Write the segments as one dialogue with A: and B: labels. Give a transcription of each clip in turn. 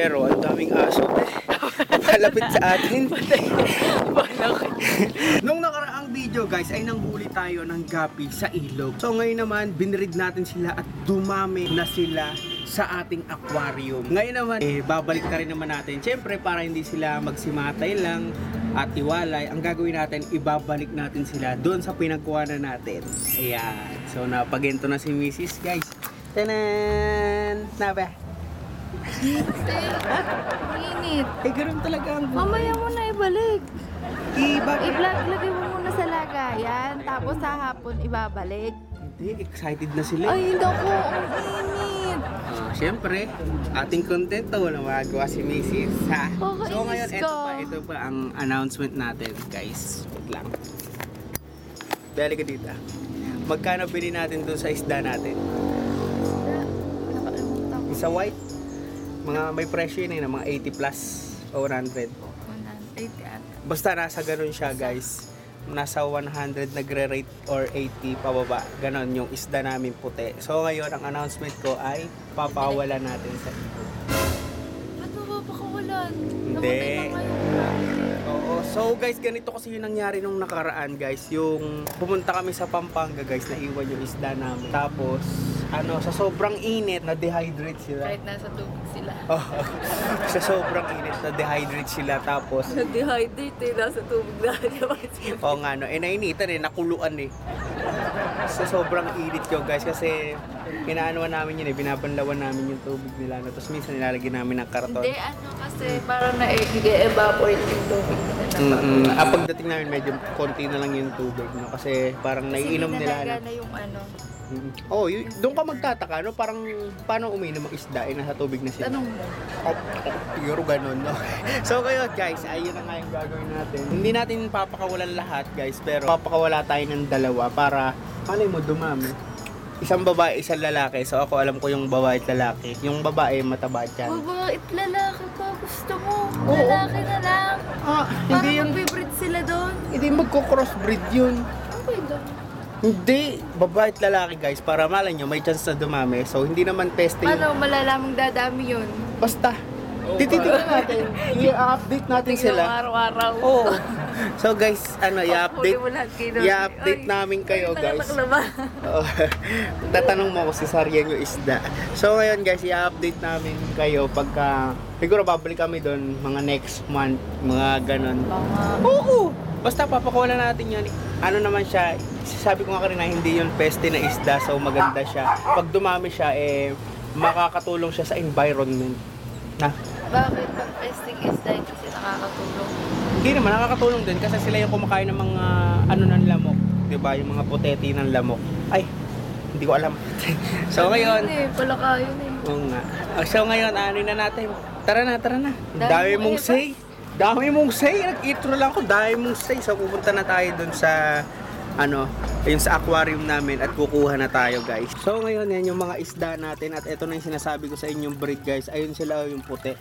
A: Pero ang daming aso eh. Palapit sa atin. Nung nakaraang video guys ay nanghuli tayo ng gapi sa ilog. So ngayon naman binrid natin sila at dumami na sila sa ating aquarium. Ngayon naman eh babalik na rin naman natin. Siyempre para hindi sila magsimatay lang at iwalay, ang gagawin natin ibabalik natin sila doon sa pinagkuhanan natin. Ayan. So napagento na si Mrs. guys. Tanan! Na ba?
B: Init.
A: Eh ganun talaga ang
B: Mamaya mo na ibalik.
A: Ibabalik.
B: I-vlog, lagay mo muna sa lagayan. Tapos sa hapon ibabalik.
A: Hindi, excited na sila.
B: Ay, hindi ako. Ang init.
A: Ah, Siyempre, ating content to, wala magagawa si Macy's, ha?
B: Kakainis
A: So ngayon, ito
B: ka.
A: pa, ito pa ang announcement natin, guys. Wait lang. Dali ka dito. Magkano bili natin dun sa isda natin? Sa white, mga may presyo yun eh, mga 80 plus o 100.
B: 180 ata.
A: Basta nasa ganun siya, guys. Nasa 100 nagre-rate or 80 pababa. Ganon yung isda namin puti. So ngayon, ang announcement ko ay papawala natin sa ilog.
B: Ba't mo papakawalan?
A: Hindi. Oo. So guys, ganito kasi yung nangyari nung nakaraan guys. Yung pumunta kami sa Pampanga guys, naiwan yung isda namin. Tapos, ano, sa sobrang init, na-dehydrate sila.
B: Kahit nasa tubig sila.
A: Oo. sa sobrang init, na-dehydrate sila. Tapos,
B: Na-dehydrate eh. Nasa tubig na
A: oo nga no, eh nainitan eh, nakuluan eh. Sa sobrang init yun guys, kasi pinaanuan namin yun eh, binabanlawan namin yung tubig nila. No? Tapos minsan nilalagyan namin ng karton.
B: Hindi, ano kasi parang na-evaporate yung tubig nila.
A: Mm-mm. Ah, pagdating namin medyo konti na lang yung tubig, no? Kasi parang naiinom nila. ano.
B: na yung ano.
A: Oh, y- doon ka magtataka, no? Parang, paano uminom ang isda? Eh, nasa tubig na sila.
B: Tanong mo.
A: Oh, siguro ganun, no? so, kayo, guys, ayun na nga yung gagawin natin. Hindi natin papakawalan lahat, guys, pero papakawala tayo ng dalawa para, paano mo dumami? Isang babae, isang lalaki. So, ako alam ko yung babae at lalaki. Yung babae, mataba dyan.
B: Babait lalaki pa. Gusto mo.
A: Oo.
B: Lalaki na lang.
A: Ah,
B: Para
A: hindi yung,
B: magbe-breed sila doon.
A: hindi magko-crossbreed yun? Hindi, babae at lalaki guys, para malay nyo, may chance na dumami. So, hindi naman peste
B: Paano malalamang dadami yun?
A: Basta. Tititignan natin. I-update natin
B: Tingnan
A: sila.
B: araw-araw.
A: Oo. So guys, ano, i-update i-update namin kayo guys. Oo. Tatanong mo ako si Saryan yung isda. So ngayon guys, i-update namin kayo pagka siguro babalik kami doon mga next month, mga ganon.
B: Mga...
A: Oo. Basta papakawalan natin yun. Ano naman siya, sabi ko nga kanina, hindi yun peste na isda, so maganda siya. Pag dumami siya, eh, makakatulong siya sa environment. Na,
B: Bakit pag testing is dahil kasi nakakatulong?
A: Hindi naman, nakakatulong din kasi sila yung kumakain ng mga, ano ng lamok. 'di ba Yung mga poteti ng lamok. Ay, hindi ko alam. so ngayon,
B: Yun eh, pala kayo eh.
A: Oo nga. Ah, So ngayon, ano na natin? Tara na, tara na.
B: Dami
A: Dami
B: mo
A: mong
B: eh,
A: say. Dami mong say. Nag-intro lang ako. Dami mong say. So pupunta na tayo dun sa ano, yung sa aquarium namin at kukuha na tayo guys. So ngayon yan yung mga isda natin at ito na yung sinasabi ko sa inyong breed guys. Ayun sila yung puti.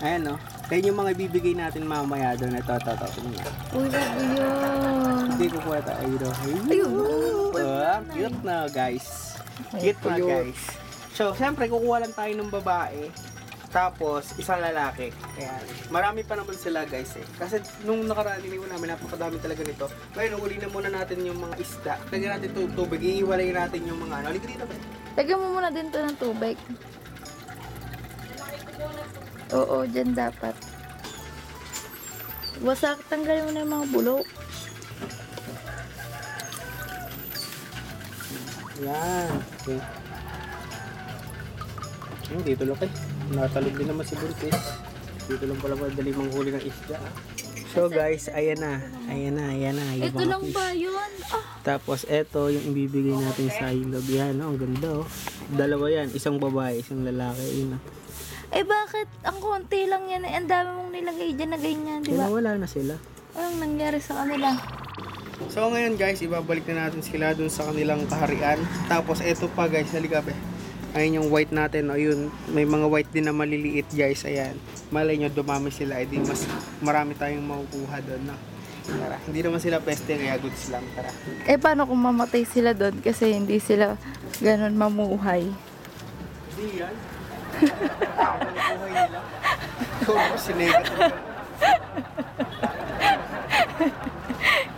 A: Ayan no. Ayan yung mga ibibigay natin mamaya doon. Ito, ito, ito. ito, ito.
B: Uy, labo yun.
A: Hindi ko kuha tayo. Ayun.
B: Ayun.
A: Ah, cute na guys. Cute na guys. So, siyempre, kukuha lang tayo ng babae. Tapos, isang lalaki. Ayan. Marami pa naman sila guys eh. Kasi nung nakaraan, iniwan namin, napakadami talaga nito. Ngayon, uli na muna natin yung mga isda. Lagyan natin ito tubig. Iiwalay natin yung mga ano. Halika dito ba?
B: Lagyan mo muna din to ng tubig. Oo, dyan dapat. Wasak, tanggalin mo na yung mga bulok.
A: Yan. Okay. Hmm, dito lang eh. Natalog din naman si Buntis. Dito lang pala madali manghuli ng isda. ah. So guys, ayan na. Ayan na, ayan na. yung
B: Ito
A: mga
B: lang
A: fish.
B: ba yun? Ah,
A: Tapos eto yung ibibigay natin sa ilog. Yan, oh, ang ganda oh. Dalawa yan, isang babae, isang lalaki. Yun, oh.
B: Eh bakit? Ang konti lang yan eh. Ang dami mong nilagay dyan na ganyan, di
A: Kaya
B: ba?
A: wala na sila.
B: Anong nangyari sa kanila?
A: So ngayon guys, ibabalik na natin sila dun sa kanilang kaharian. Tapos eto pa guys, halika be. Ayun yung white natin, ayun. May mga white din na maliliit guys, ayan. Malay nyo, dumami sila, edi mas marami tayong makukuha doon, no? Tara, hindi naman sila peste, kaya goods lang, tara.
B: Eh paano kung mamatay sila doon kasi hindi sila ganun mamuhay?
A: Hindi yan.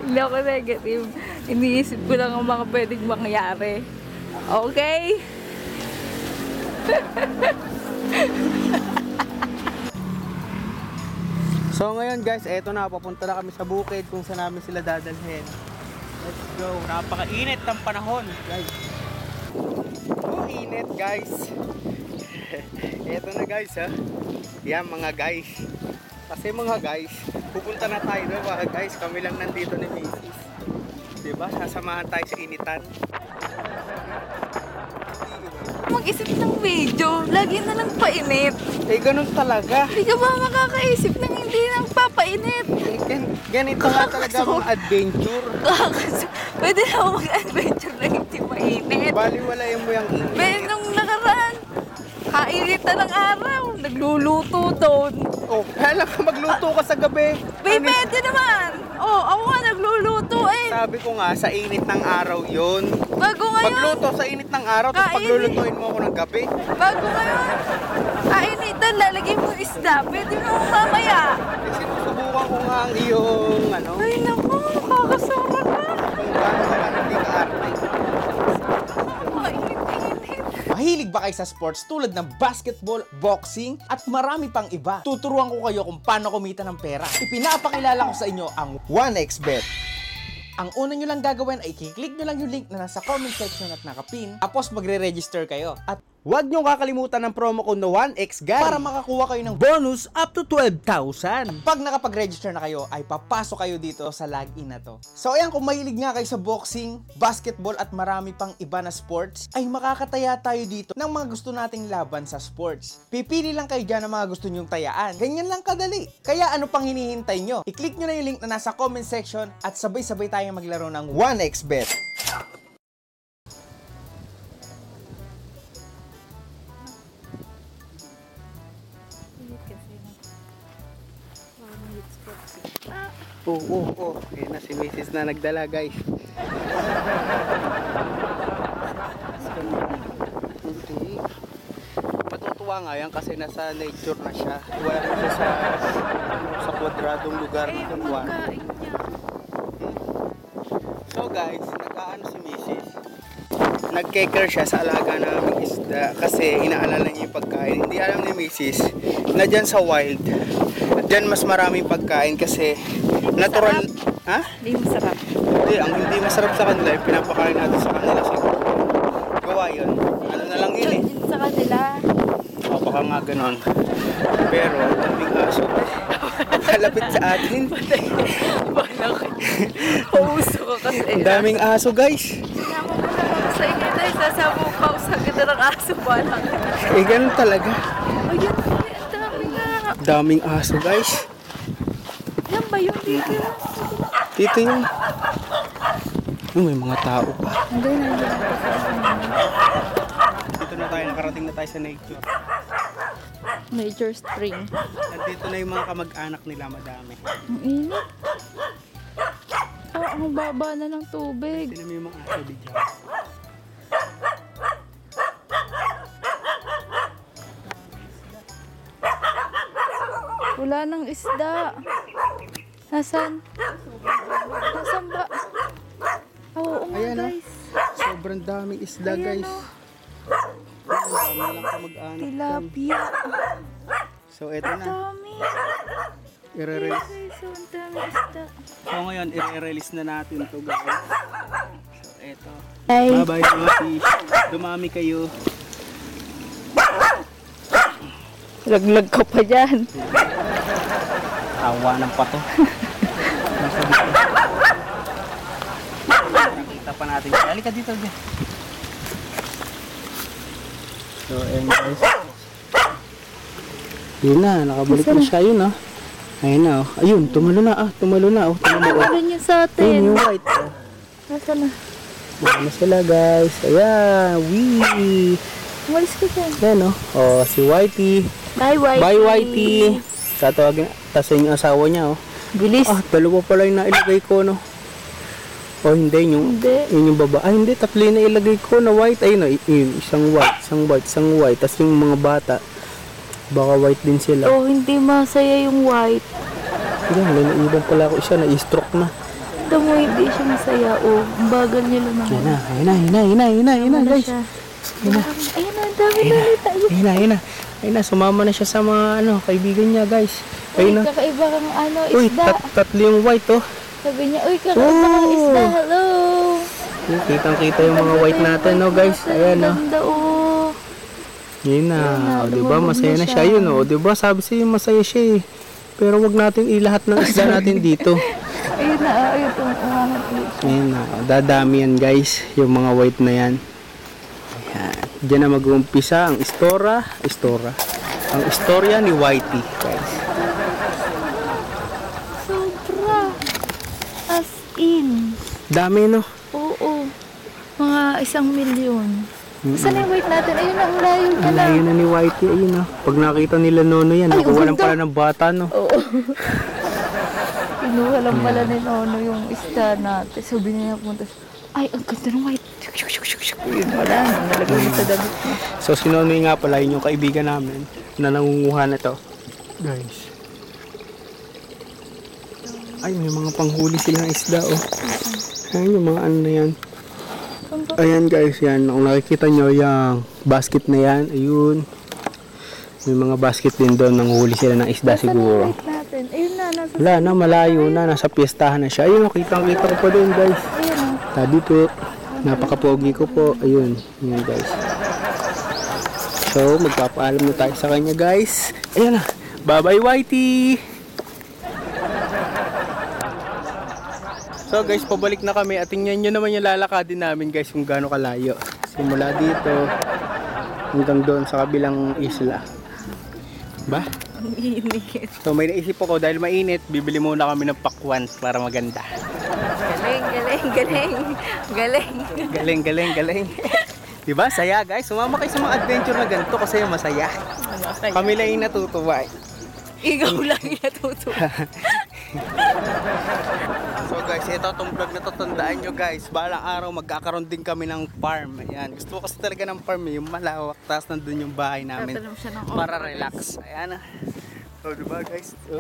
B: Hindi ako negative. Iniisip ko lang ang mga pwedeng mangyari. Okay?
A: So ngayon guys, eto na, papunta na kami sa bukid kung saan namin sila dadalhin. Let's go. Napakainit ng panahon, guys. Oh, init, guys. eto na guys, ha. Yan, mga guys. Kasi mga guys, pupunta na tayo doon, mga guys. Kami lang nandito ni Macy's. Diba? Sasamahan tayo sa initan.
B: Mag-isip ng video. Lagi na lang painit.
A: Eh, ganun talaga.
B: Hindi ka ba makakaisip ng hindi nang papainit?
A: Eh, gan- ganito nga talaga mga adventure.
B: Kakas- Pwede na mag-adventure na hindi mainit.
A: Baliwalayin mo yung init.
B: Be, nung nakaraan, kainit na ng araw. Nagluluto doon.
A: Oh, kaya lang ka magluto ka sa gabi.
B: Be,
A: Ano-
B: pwede naman. Oh, ako nga nagluluto eh.
A: Sabi ko nga, sa init ng araw yun.
B: Bago ngayon,
A: Magluto sa init ng araw, tapos paglulutuin mo ako ng gabi.
B: bago ngayon, kainitan, lalagay mo isda. Pwede mo mamaya.
A: Eh, sinusubukan ko nga ang iyong, ano,
B: Ay, naku, kakasura ka.
A: kung ka hindi ka arte.
C: Mahilig ba kayo sa sports tulad ng basketball, boxing, at marami pang iba? Tuturuan ko kayo kung paano kumita ng pera. Ipinapakilala ko sa inyo ang 1xBet. Ang una nyo lang gagawin ay kiklik nyo lang yung link na nasa comment section at nakapin. Tapos magre-register kayo. At
A: Huwag niyong kakalimutan ng promo code na 1X guys.
C: para makakuha kayo ng
A: bonus up to 12,000.
C: pag nakapag-register na kayo, ay papasok kayo dito sa login na to. So ayan, kung mahilig nga kayo sa boxing, basketball at marami pang iba na sports, ay makakataya tayo dito ng mga gusto nating laban sa sports. Pipili lang kayo dyan ng mga gusto nyong tayaan. Ganyan lang kadali. Kaya ano pang hinihintay nyo? I-click nyo na yung link na nasa comment section at sabay-sabay tayong maglaro ng 1xBet.
A: Oo, oo, oo. Ayan na si Mrs. na nagdala guys. Matutuwa nga yan kasi nasa nature na siya. Wala na siya sa, sa kwadradong lugar na kuwan. So guys, nag-aano si Mrs. Nag-caker siya sa alaga naming isda kasi inaalala niya yung pagkain. Hindi alam ni Mrs. na dyan sa wild, dyan mas maraming pagkain kasi natural... Ha?
B: Hindi masarap.
A: Hindi, ang hindi masarap sa kanila, yung pinapakain natin sa kanila sa gawa yun. Ano na lang yun eh.
B: Sa kanila.
A: O baka nga ganon. Pero, ang daming aso. Kalapit sa atin.
B: Balak. Pauso ka kasi.
A: Ang daming aso guys.
B: Sa inyo dahil sasabog pa sa ganda ng aso. Balak.
A: Eh, ganun talaga.
B: Ayun, ang.
A: Daming aso guys.
B: Ba yun dito?
A: Dito yun. Oh, may mga tao pa.
B: Hindi na yun.
A: Dito na tayo, nakarating na tayo sa nature.
B: Nature spring.
A: Nandito na yung mga kamag-anak nila, madami.
B: Ang init. Oh, ang baba na ng tubig.
A: Sino mo yung mga aso dito?
B: Wala nang isda. Nasaan? Nasaan ba? Oo nga
A: Ayan, oh.
B: guys.
A: Sobrang daming isda
B: Ayan,
A: guys.
B: oh.
A: Ang dami lang kamag-anak.
B: Tilapia.
A: So, eto na.
B: Dami.
A: I-release.
B: Guys, oh, ang dami isda.
A: So ngayon, i-release na natin to guys. So eto. Bye-bye mga fish. Dumami kayo.
B: Laglag ka pa dyan.
A: Awa ng pato. Nasa dito. Nakita pa natin. siya. Halika dito. dyan. So, ayan guys. Yun na, nakabalik na siya. Yun ah. Ayun na oh. Ayun, tumalo na ah. Tumalo na oh. Tumalo oh.
B: Ano yun sa
A: Ayun
B: atin?
A: yung white oh.
B: Nasaan na?
A: Ayan na sila guys. Ayan. Wee.
B: Umalis ka dyan.
A: Yan oh. Oh, si Whitey.
B: Bye, Whitey.
A: Bye Whitey. Tatawagin. Tapos yung asawa niya oh.
B: Bilis.
A: Ah, dalawa pala yung nailagay ko no. O hindi, yung,
B: Hindi.
A: yun yung baba. Ay, hindi, tatlo yung nailagay ko na white. Ayun, oh, yun, isang white, isang white, isang white. Tapos yung mga bata, baka white din sila.
B: Oh, hindi masaya yung white.
A: Yan, may naibang pala ako isa, na-stroke na.
B: Ito mo, hindi siya masaya. Oh, ang bagal niya
A: na, ayun na, ayun na, ayun na, ayun na, ayun na,
B: Ano
A: guys.
B: Ayun na. Ayun na, ang dami na. Ayun.
A: Ayun na, ayun na. Ayun na, sumama na siya sa mga, ano, kaibigan niya, guys.
B: Uy,
A: Ayun na.
B: kakaiba kang ano,
A: Uy,
B: isda.
A: tat tatlo yung white, oh.
B: Sabi niya, uy, kakaiba kang
A: Oh.
B: isda. Hello.
A: Yung Kitang-kita yung mga white natin, no, guys. Ayan, oh.
B: ganda, oh.
A: Yun na, o, di ba?
B: lumabog
A: Masaya
B: na
A: siya.
B: siya.
A: Yun, o, di ba? Sabi sa'yo, masaya siya eh. Pero wag natin ilahat ng isda natin dito.
B: Ayun na, ah, ayun, umangat ulit.
A: Ayun na, o, dadami yan guys, yung mga white na yan. Diyan na mag-uumpisa ang istora, istora. Ang istorya ni Whitey, guys.
B: Sobra. As in.
A: Dami, no?
B: Oo. Mga isang milyon. Saan yung weight natin? Ayun na, ang layo ka
A: Ang layo na ni Whitey, ayun na. Pag nakita nila Nono yan, nakuha lang pala ng bata, no?
B: Oo. Kinuha lang pala ni Nono yung isda natin. Sabi niya punta ay, ang ganda ng white. Yun wala, nalagay niya sa damit niya.
A: So, si Nonoy nga pala, yun yung kaibigan namin na nangunguha na to. Guys. Ay, may mga panghuli sila ng isda, oh. Ayan yung mga ano na yan. Ayan guys, yan. Kung nakikita nyo, yung basket na yan, ayun. May mga basket din doon, nanghuli sila ng isda siguro.
B: natin? Ayun na, nasa
A: Wala na, malayo na, nasa piyestahan na siya. Ayun, nakita kita ko pa doon guys.
B: Ayun oh.
A: Sabi po, napaka-pogi ko po. Ayun, yun guys. So, magpapaalam na tayo sa kanya guys. Ayan na. Bye-bye Whitey! So guys, pabalik na kami at tingnan nyo naman yung lalakadin namin guys kung gaano kalayo. Simula dito hanggang doon sa kabilang isla. Ba?
B: Ang init.
A: So may naisip ako dahil mainit, bibili muna kami ng pakwan para maganda.
B: Galing, galing, galing. Galing.
A: Galing, galing, galing. diba? Saya guys. Sumama kayo sa mga adventure na ganito kasi masaya. Kami lang yung natutuwa. eh.
B: Ikaw lang yung natutuwa.
A: So guys, ito itong vlog na to, tandaan nyo guys. Balang araw magkakaroon din kami ng farm. Ayan. Gusto ko kasi talaga ng farm eh, yung malawak. Tapos nandun yung bahay namin. Para relax. Ayan. So diba guys? So,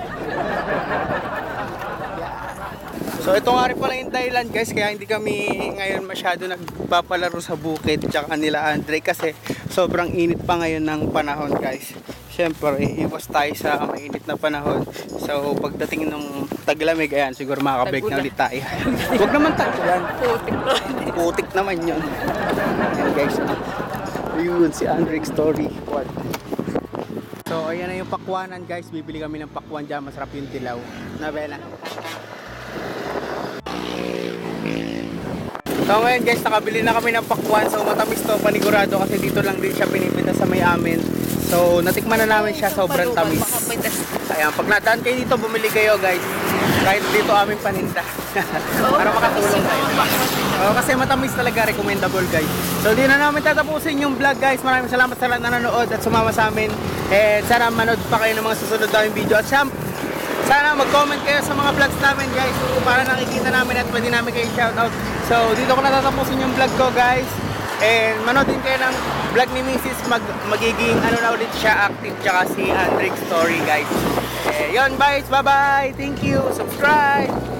A: So ito nga rin pala yung Thailand guys kaya hindi kami ngayon masyado nagpapalaro sa bukid tsaka nila Andre kasi sobrang init pa ngayon ng panahon guys. Siyempre, iwas tayo sa mainit na panahon. So pagdating ng taglamig, ayan, siguro makakabreak na ulit tayo. Huwag naman tagulan.
B: Putik ko.
A: Putik naman yun. Ayan guys. Yun, si Andrick Story. What? So, ayan na yung pakwanan guys. Bibili kami ng pakwan dyan. Masarap yung dilaw. Nabela. So ngayon guys, nakabili na kami ng pakwan. So matamis to, panigurado kasi dito lang din siya pinipita sa may amin. So natikman na namin siya, sobrang tamis. Ayan, pag nadaan kayo dito, bumili kayo guys. Kahit dito aming paninda. Para makatulong kayo. Oo, kasi matamis talaga, recommendable guys. So di na namin tatapusin yung vlog guys. Maraming salamat sa lahat na nanonood at sumama sa amin. And sana manood pa kayo ng mga susunod namin video. At syem- sana mag-comment kayo sa mga vlogs namin guys para nakikita namin at pwede namin kayo shoutout. So dito ko natatapusin yung vlog ko guys. And manood din kayo ng vlog ni Mrs. Mag magiging ano na ulit siya active tsaka si Andrick Story guys. Eh, yun guys, bye bye. Thank you. Subscribe.